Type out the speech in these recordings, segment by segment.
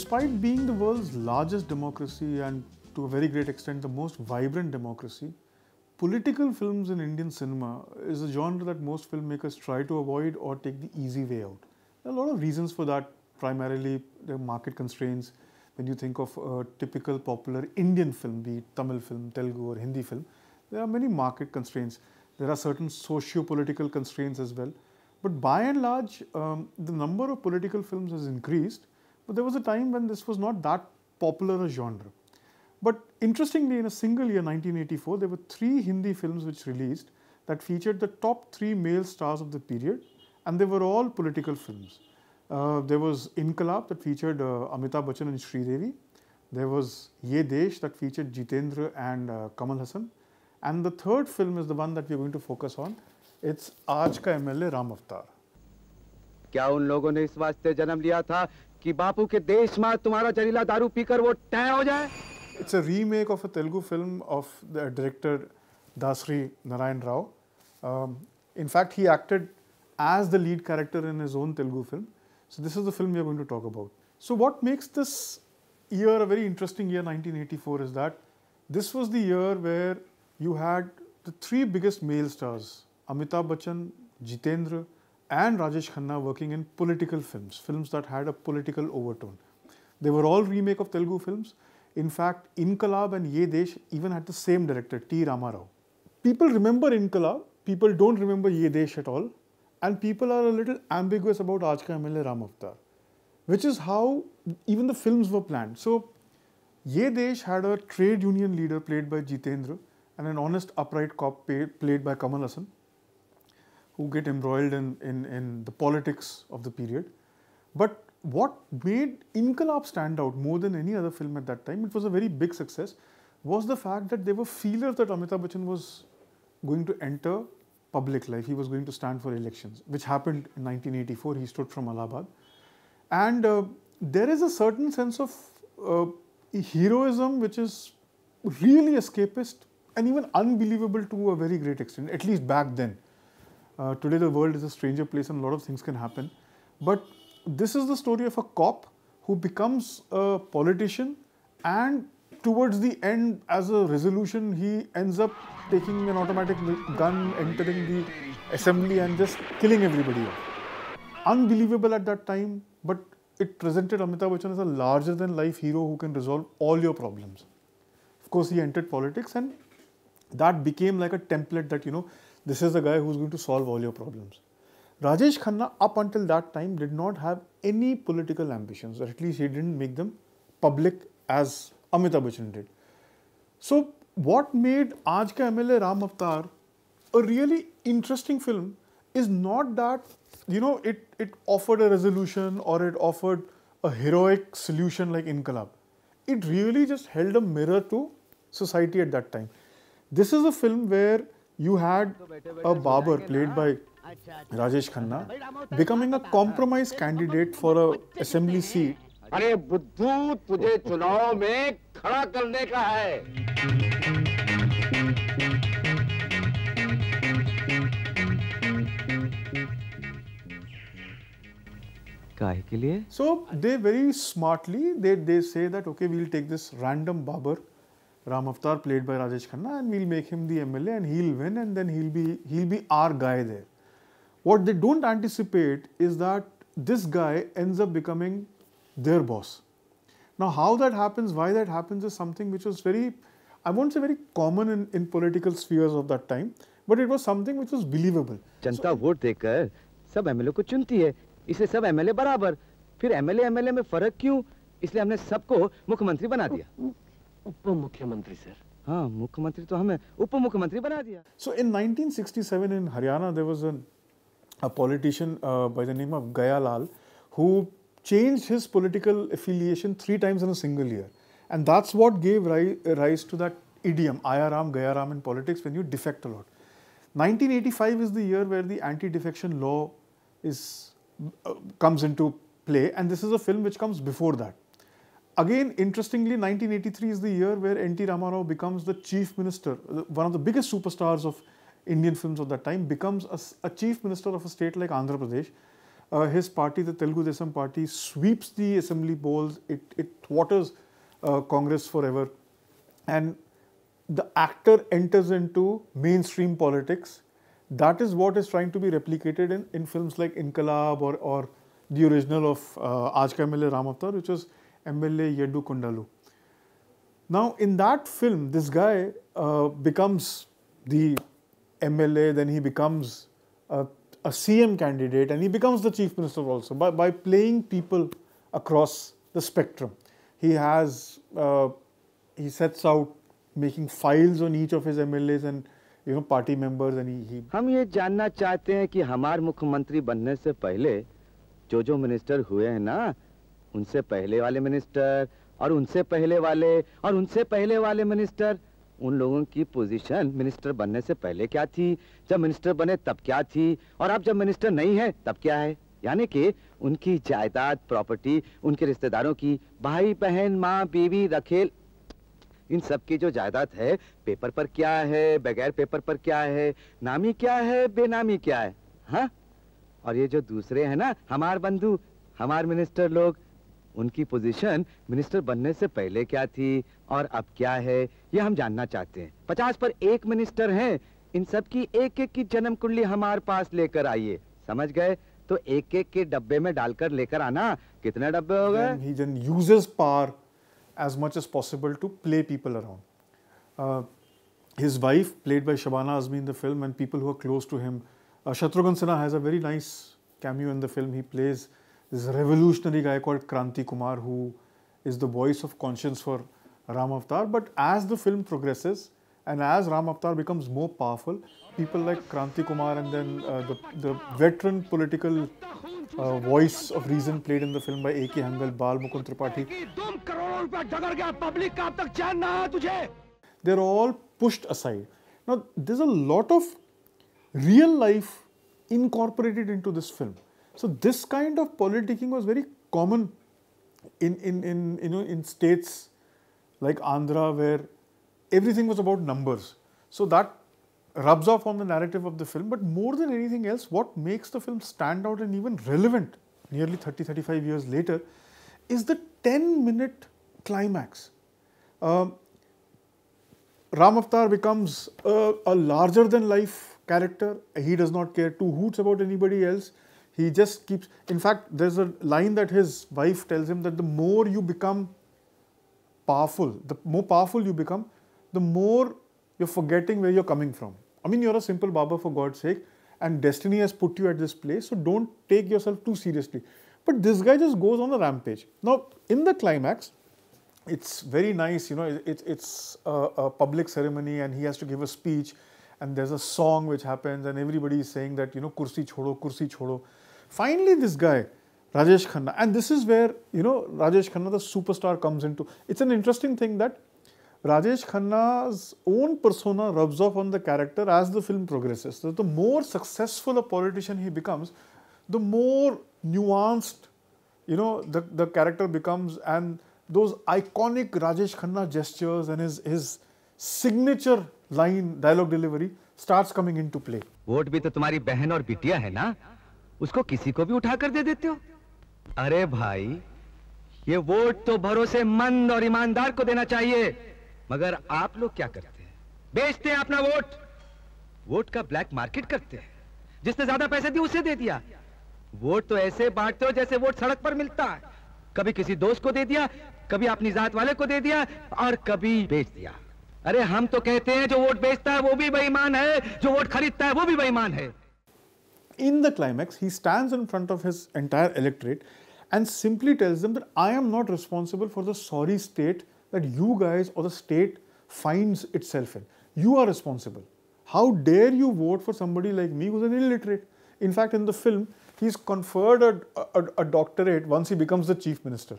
despite being the world's largest democracy and to a very great extent the most vibrant democracy, political films in Indian cinema is a genre that most filmmakers try to avoid or take the easy way out. There are a lot of reasons for that, primarily the market constraints. When you think of a typical popular Indian film, be it Tamil film, Telugu or Hindi film, there are many market constraints. There are certain socio-political constraints as well. But by and large, um, the number of political films has increased. But there was a time when this was not that popular a genre. But interestingly, in a single year, 1984, there were three Hindi films which released that featured the top three male stars of the period, and they were all political films. Uh, there was Inkalab that featured uh, Amitabh Bachchan and Sridevi. There was Ye Desh that featured Jitendra and uh, Kamal Haasan. And the third film is the one that we're going to focus on. It's Aaj Ka MLA Ram Avtar. क्या उन लोगों ने इस वास्ते जन्म लिया था कि बापू के देश में तुम्हारा जहरीला दारू पीकर वो टह हो जाए। It's a remake of a Telugu film of the director Dasari Narayana Rao in fact he acted as the lead character in his own Telugu film so this is the film we going to talk about so what makes this year a very interesting year 1984 is that this was the year where you had the three biggest male stars Amitabh Bachchan Jeetendra and Rajesh Khanna working in political films, films that had a political overtone. They were all remake of Telugu films. In fact, Inkalab and Ye Desh even had the same director, T. Ramarao. People remember Inkalab, people don't remember Ye Desh at all, and people are a little ambiguous about Aaj Ka MLA Ram which is how even the films were planned. So, Ye Desh had a trade union leader played by Jitendra and an honest, upright cop played by Kamal Haasan, who get embroiled in, in, in the politics of the period. But what made Inkalab stand out more than any other film at that time, it was a very big success, was the fact that there were feelers that Amitabh Bachchan was going to enter public life. He was going to stand for elections, which happened in 1984. He stood from Allahabad. And uh, there is a certain sense of uh, heroism which is really escapist and even unbelievable to a very great extent, at least back then. Uh, today, the world is a stranger place and a lot of things can happen. But this is the story of a cop who becomes a politician and towards the end as a resolution he ends up taking an automatic gun entering the assembly and just killing everybody unbelievable at that time but it presented amitabh bachchan as a larger than life hero who can resolve all your problems of course he entered politics and that became like a template that you know this is the guy who's going to solve all your problems Rajesh Khanna, up until that time, did not have any political ambitions, or at least he didn't make them public as Amitabh Bachchan did. So, what made Aaj Ka MLA Ram Avatar a really interesting film is not that, you know, it, it offered a resolution or it offered a heroic solution like Inkalab. It really just held a mirror to society at that time. This is a film where you had a barber played by Rajesh Khanna becoming a compromise candidate for a assembly seat. अरे बुद्धू तुझे चुनाव में खड़ा करने का है काहे के लिए So they very smartly they, they say that okay we'll take this random barber Ram Avatar played by Rajesh Khanna and we'll make him the MLA and he'll win and then he'll be he'll be our guy there. What they don't anticipate is that this guy ends up becoming their boss. Now, how that happens, why that happens, is something which was very, I won't say very common in, in political spheres of that time, but it was something which was believable. जनता vote देकर सब MLA को चुनती है इसलिए सब MLA बराबर फिर एमएलए एमएलए में फ़र्क क्यों इसलिए हमने सबको मुख्यमंत्री बना दिया उप मुख्यमंत्री सर हाँ मुख्यमंत्री तो हमें उप मुख्यमंत्री बना दिया So, in 1967 in Haryana, there was an, a politician uh, by the name of Gaya Lal who changed his political affiliation three times in a single year. And that's what gave ri- rise to that idiom, Ayaram, Gayaram in politics when you defect a lot. 1985 is the year where the anti-defection law is uh, comes into play, and this is a film which comes before that. Again, interestingly, 1983 is the year where N.T. Ramarao becomes the chief minister, one of the biggest superstars of Indian films of that time, becomes a chief minister of a state like Andhra Pradesh. uh, his party, the Telugu Desam party, sweeps the assembly polls. It, it thwarts uh, Congress forever. And the actor enters into mainstream politics. That is what is trying to be replicated in, in films like Inkalab or, or the original of uh, Aaj Ka Avatar, which was MLA Yeddu Kundalu. Now, in that film, this guy uh, becomes the MLA, then he becomes a, a, CM candidate, and he becomes the chief minister also by, by playing people across the spectrum. He has, uh, he sets out making files on each of his MLAs and you know party members and he, he हम ये जानना चाहते हैं कि हमारे मुख्यमंत्री बनने से पहले जो जो मिनिस्टर हुए हैं ना उनसे पहले वाले मिनिस्टर, और उनसे पहले वाले, और उनसे पहले वाले मिनिस्टर। उन लोगों की पोजीशन मिनिस्टर बनने से पहले क्या थी? जब मिनिस्टर बने तब क्या थी? और अब जब मिनिस्टर नहीं है, तब क्या है? यानी कि उनकी जायदाद, प्रॉपर्टी, उनके रिश्तेदारों की भाई बहन माँ, बीवी, रखेल, इन सब की जो जायदाद है, पेपर पर क्या है, बगैर पेपर पर क्या है, नामी क्या है, बेनामी क्या है? हा? और ये जो दूसरे हैं ना, हमार बंधु, हमार मिनिस्टर लोग उनकी पोजीशन मिनिस्टर बनने से पहले क्या थी और अब क्या है ये हम जानना चाहते हैं पचास पर एक मिनिस्टर हैं इन सब की एक एक की जन्म कुंडली हमारे पास लेकर आइए समझ गए तो एक एक के डब्बे में डालकर लेकर आना कितने डब्बे हो गए uses power as much as possible to play people around. Uh, his wife, played by Shabana Azmi in the film, and people who are close to him. Uh, Shatrughan Sinha has a very nice cameo in the film. He plays this revolutionary guy called Kranti Kumar, who is the voice of conscience for Ram Avatar. But as the film progresses and as Ram Avatar becomes more powerful, people like Kranti Kumar and then uh, the, the veteran political uh, voice of reason played in the film by A.K. Hangal, Bal Mukund Tripathi. They're all pushed aside. Now, there's a lot of real life incorporated into this film. So this kind of politicking was very common in, in, in, you know, in states like Andhra where everything was about numbers. So that rubs off on the narrative of the film. But more than anything else, what makes the film stand out and even relevant nearly 30, 35 years later is the 10 minute climax. Um, Ram becomes a, a larger than life character. He does not care two hoots about anybody else. He just keeps, in fact, there's a line that his wife tells him that the more you become powerful, the more powerful you become, the more you're forgetting where you're coming from. I mean, you're a simple Baba for God's sake, and destiny has put you at this place, so don't take yourself too seriously. But this guy just goes on a rampage. Now, in the climax, it's very nice, you know, it, it's a, a public ceremony and he has to give a speech and there's a song which happens and everybody is saying that, you know, kursi chodo, kursi chodo. Finally, this guy, Rajesh Khanna, and this is where, you know, Rajesh Khanna, the superstar, comes into. It's an interesting thing that Rajesh Khanna's own persona rubs off on the character as the film progresses. So the more successful a politician he becomes, the more nuanced, you know, the, the character becomes and those iconic Rajesh Khanna gestures and his, his signature line, dialogue delivery starts coming into play. Vote भी तो तुम्हारी बहन और बिटिया है ना उसको किसी को भी उठा कर दे देते हो? अरे भाई, ये वोट तो भरोसेमंद और ईमानदार को देना चाहिए। मगर आप लोग क्या करते हैं? बेचते हैं अपना वोट। वोट का ब्लैक मार्केट करते हैं। जिसने ज़्यादा पैसे दिए, उसे दे दिया। वोट तो ऐसे बांटते हो जैसे वोट सड़क पर मिलता है। कभी किसी दोस्त को दे दिया, कभी अपनी जात वाले को दे दिया और कभी बेच दिया। अरे हम तो कहते हैं, जो वोट बेचता है, वो भी बेईमान है। जो वोट खरीदता है, वो भी बेईमान है। In the climax, he stands in front of his entire electorate and simply tells them that I am not responsible for the sorry state that you guys or the state finds itself in. You are responsible. How dare you vote for somebody like me who's an illiterate? In fact, in the film, he's conferred a, a, a doctorate once he becomes the chief minister.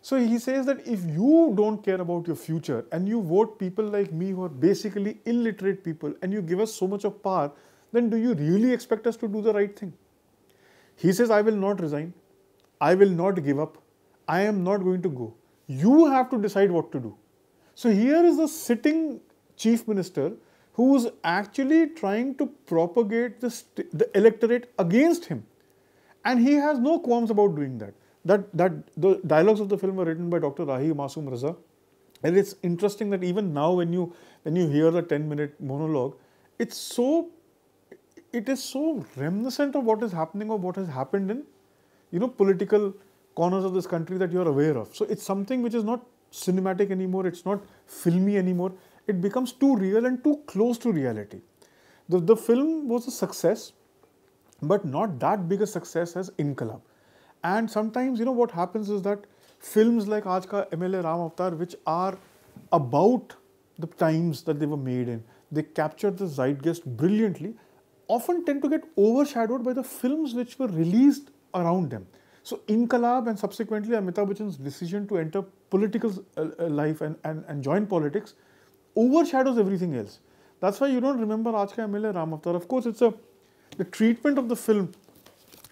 So he says that if you don't care about your future and you vote people like me who are basically illiterate people and you give us so much of power, then do you really expect us to do the right thing? He says, I will not resign. I will not give up. I am not going to go. You have to decide what to do. So here is the sitting chief minister who is actually trying to propagate the, the electorate against him. And he has no qualms about doing that. That, that the dialogues of the film were written by Dr. Rahi Masoom Raza. And it's interesting that even now when you when you hear the 10 minute monologue, it's so it is so reminiscent of what is happening or what has happened in you know political corners of this country that you are aware of. So it's something which is not cinematic anymore, it's not filmy anymore. It becomes too real and too close to reality. The, the film was a success, but not that big a success as Inqilab. And sometimes, you know, what happens is that films like Aaj MLA Ram Avatar, which are about the times that they were made in, they capture the zeitgeist brilliantly, often tend to get overshadowed by the films which were released around them. So, Inqilab and subsequently Amitabh Bachchan's decision to enter political uh, uh, life and, and, and join politics overshadows everything else. That's why you don't remember Aaj Ka MLA Ram Avatar. Of course, it's a the treatment of the film,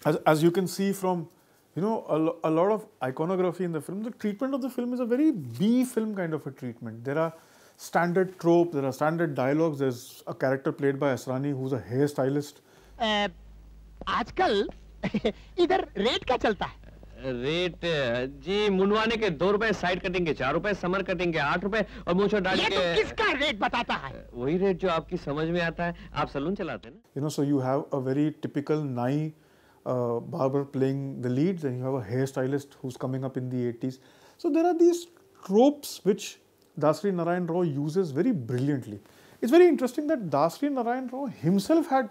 as, as you can see from you know a, a lot of iconography in the film. The treatment of the film is a very B film kind of a treatment. There are standard tropes, there are standard dialogues. There's a character played by Asrani who's a hairstylist. अ, आजकल इधर rate क्या चलता है rate जी मुंडवाने के दो रुपए side cutting के चार रुपए समर कटिंग के आठ रुपए और मूछो डाली ये तो के किसका रेट बताता है वही रेट जो आपकी समझ में आता है आप सलून चलाते हैं ना You know, so you have a very typical Nai uh, barber playing the leads, and you have a hairstylist who's coming up in the 80s. So there are these tropes which Dasari Narayan Rao uses very brilliantly. It's very interesting that Dasari Narayan Rao himself had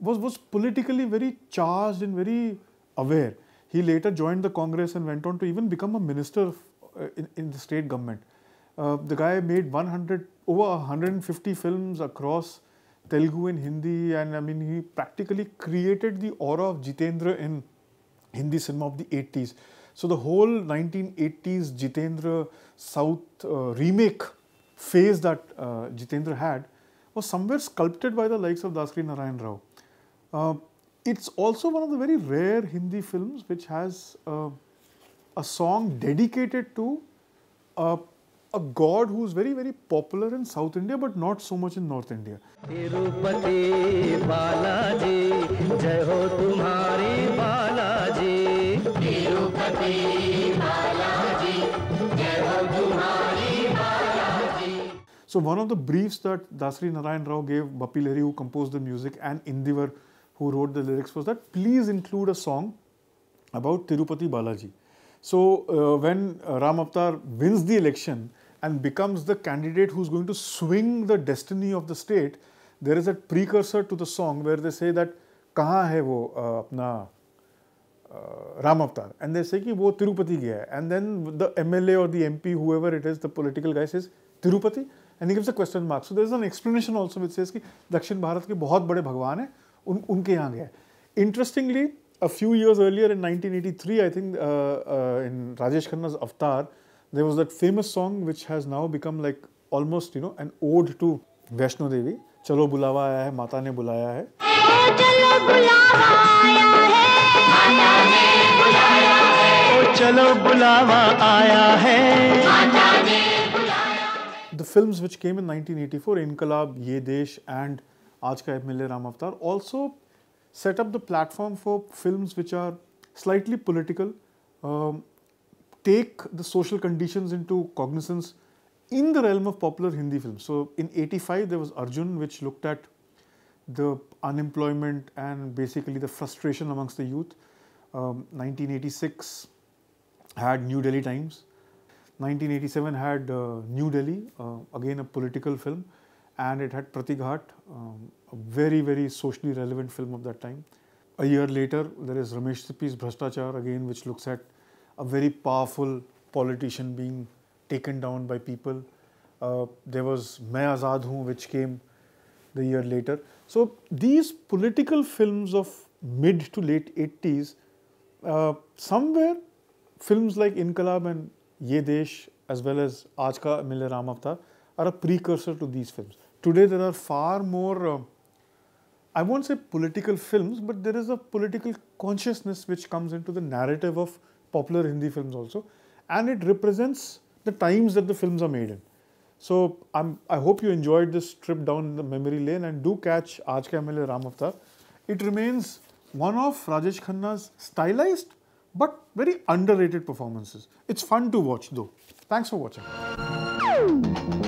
was was politically very charged and very aware. He later joined the Congress and went on to even become a minister uh, in, in the state government. Uh, the guy made 100 over 150 films across Telugu and Hindi, and I mean he practically created the aura of Jitendra in Hindi cinema of the 80s. So the whole 1980s Jitendra South uh, remake phase that uh, Jitendra had was somewhere sculpted by the likes of Dasari Narayan Rao. Uh, it's also one of the very rare Hindi films which has uh, a song dedicated to uh, a god who's very, very popular in South India, but not so much in North India. So one of the briefs that Dasari Narayan Rao gave Bappi Lahiri, who composed the music, and Indivar, who wrote the lyrics, was that please include a song about Tirupati Balaji. So uh, when uh, Ram wins the election, and becomes the candidate who's going to swing the destiny of the state, there is a precursor to the song where they say that कहाँ है वो अपना राम अवतार? And they से कि वो तिरुपति गया है. And then the M L A और the M P whoever it is the political guys is Tirupati? And gives a question marks so there is an explanation also which says Dakshin Bharat के बहुत बड़े भगवान हैं उन उनके यहाँ गए interestingly a few years earlier in 1983 I think in Rajesh Khanna's Avatar there was that famous song which has now become like almost you know an ode to Vaishno Devi चलो बुलावा आया है माता ने बुलाया है चलो बुलावा आया है माता ने बुलाया है चलो बुलावा आया है माता ने बुलाया The films which came in 1984, Inqilab, Ye Desh, and Aaj Ka MLA Ram Avatar, also set up the platform for films which are slightly political, um, take the social conditions into cognizance in the realm of popular Hindi films. So in 85, there was Arjun, which looked at the unemployment and basically the frustration amongst the youth. Um, 1986 had New Delhi Times. 1987 had uh, New Delhi, uh, again a political film, and it had Pratighat, um, a very, very socially relevant film of that time. A year later, there is Ramesh Sippy's Bhrashtachar, again, which looks at a very powerful politician being taken down by people. Uh, there was Main Azad Hoon, which came the year later. So these political films of mid to late 80s, uh, somewhere films like Inqilab and Ye Desh as well as Aaj Ka Mile are a precursor to these films. Today there are far more, uh, I won't say political films, but there is a political consciousness which comes into the narrative of popular Hindi films also, and it represents the times that the films are made in. So I'm, I hope you enjoyed this trip down the memory lane and do catch Aaj Ka MLA Ram Avatar. It remains one of Rajesh Khanna's stylized but very underrated performances. It's fun to watch though. Thanks for watching.